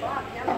Bob,